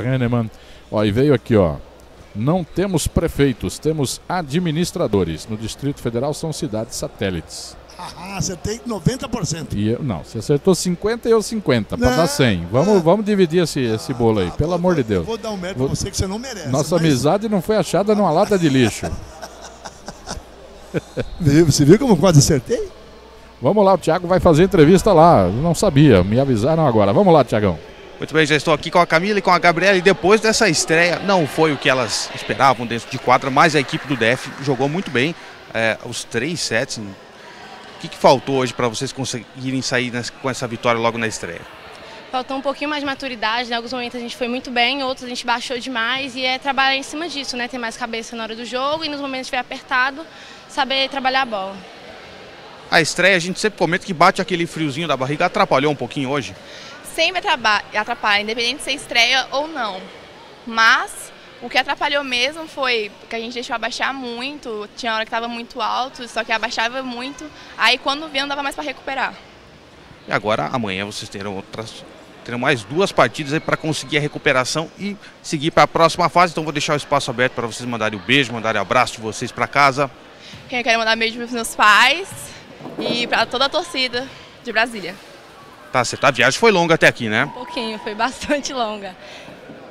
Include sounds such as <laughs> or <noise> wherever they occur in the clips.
da Henneman. Ó, e veio aqui, ó. Não temos prefeitos, temos administradores. No Distrito Federal são cidades satélites. Ah, acertei 90%. E eu, não, você acertou 50 e eu 50, para dar 100. Vamos, vamos dividir esse, esse bolo aí, pelo amor de Deus. Vou dar um mérito Vou- pra você que você não merece. Nossa mas- amizade não foi achada numa lata de lixo. <laughs> Você viu como quase acertei? Vamos lá, o Thiago vai fazer entrevista lá. Eu não sabia, me avisaram agora. Vamos lá, Tiagão. Muito bem, já estou aqui com a Camila e com a Gabriela. E depois dessa estreia, não foi o que elas esperavam dentro de quadra, mas a equipe do DF jogou muito bem. é, os três sets. O que, que faltou hoje para vocês conseguirem sair nessa- com essa vitória logo na estreia? Faltou um pouquinho mais de maturidade, em alguns momentos a gente foi muito bem, em outros a gente baixou demais e é trabalhar em cima disso, né? Ter mais cabeça na hora do jogo e nos momentos que estiver apertado, saber trabalhar a bola. A estreia, a gente sempre comenta que bate aquele friozinho da barriga, atrapalhou um pouquinho hoje. Sempre atrapalha, independente de ser estreia ou não. Mas o que atrapalhou mesmo foi que a gente deixou abaixar muito, tinha hora que estava muito alto, só que abaixava muito, aí quando vinha não dava mais para recuperar. E agora, amanhã, vocês terão outras. Terão mais duas partidas aí para conseguir a recuperação e seguir para a próxima fase. Então vou deixar o espaço aberto para vocês mandarem o beijo, mandarem abraço de vocês para casa. Quero mandar beijo para os meus pais e para toda a torcida de Brasília. Tá certo. A viagem foi longa até aqui, né? Um pouquinho, foi <laughs> bastante longa.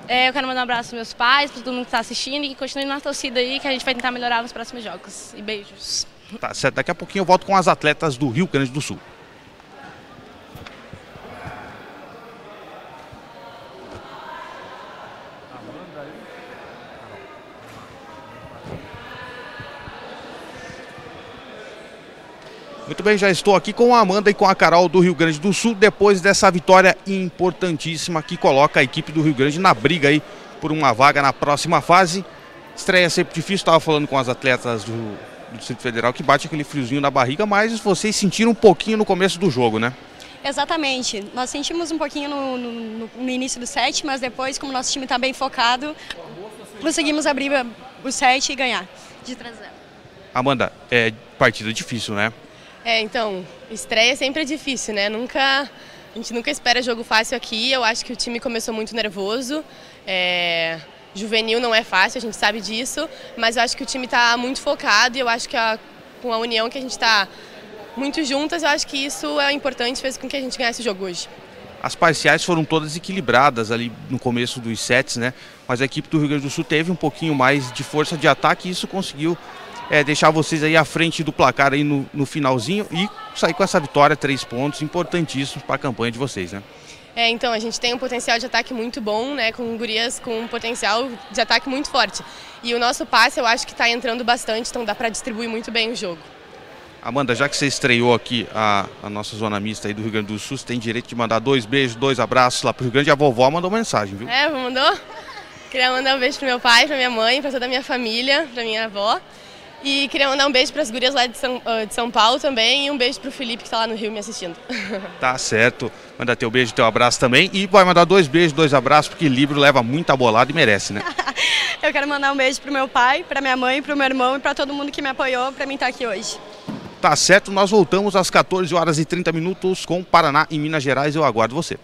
É, eu quero mandar um abraço aos meus pais, para todo mundo que está assistindo e que continue na torcida aí, que a gente vai tentar melhorar nos próximos jogos. E beijos. Tá certo. Daqui a pouquinho eu volto com as atletas do Rio Grande do Sul. Muito bem, já estou aqui com a Amanda e com a Carol do Rio Grande do Sul, depois dessa vitória importantíssima que coloca a equipe do Rio Grande na briga aí por uma vaga na próxima fase. Estreia sempre difícil, estava falando com as atletas do, do Distrito Federal que bate aquele friozinho na barriga, mas vocês sentiram um pouquinho no começo do jogo, né? Exatamente. Nós sentimos um pouquinho no, no- no- início do set, mas depois, como nosso time está bem focado, conseguimos abrir o set e ganhar de 3 0. Amanda, é partida difícil, né? É, então, estreia sempre é difícil, né? Nunca, a gente nunca espera jogo fácil aqui. Eu acho que o time começou muito nervoso. É, juvenil não é fácil, a gente sabe disso, mas eu acho que o time está muito focado e eu acho que a- com a união que a gente está muito juntas, eu acho que isso é importante, fez com que a gente ganhasse o jogo hoje. As parciais foram todas equilibradas ali no começo dos sets, né? Mas a equipe do Rio Grande do Sul teve um pouquinho mais de força de ataque e isso conseguiu é, deixar vocês aí à frente do placar aí no, no finalzinho e sair com essa vitória, três pontos importantíssimos para a campanha de vocês, né? É, então, a gente tem um potencial de ataque muito bom, né, com gurias com um potencial de ataque muito forte. E o nosso passe eu acho que está entrando bastante, então dá para distribuir muito bem o jogo. Amanda, já que você estreou aqui a, a nossa zona mista aí do Rio Grande do Sul, você tem direito de mandar dois beijos, dois abraços lá pro Rio Grande. A vovó mandou mensagem, viu? É, mandou? Queria mandar um beijo pro meu pai, pra minha mãe, pra toda a minha família, pra minha avó. E queria mandar um beijo pras gurias lá de São, ah, de São Paulo também e um beijo pro Felipe que tá lá no Rio me assistindo. <laughs> Tá certo. Manda teu beijo, teu abraço também. E vai mandar dois beijos, dois abraços, porque livro leva muita bolada e merece, né? <laughs> Eu quero mandar um beijo pro meu pai, pra minha mãe, pro meu irmão e pra todo mundo que me apoiou pra mim estar aqui hoje. Tá certo, nós voltamos às 14 horas e 30 minutos com Paraná e Minas Gerais. Eu aguardo você.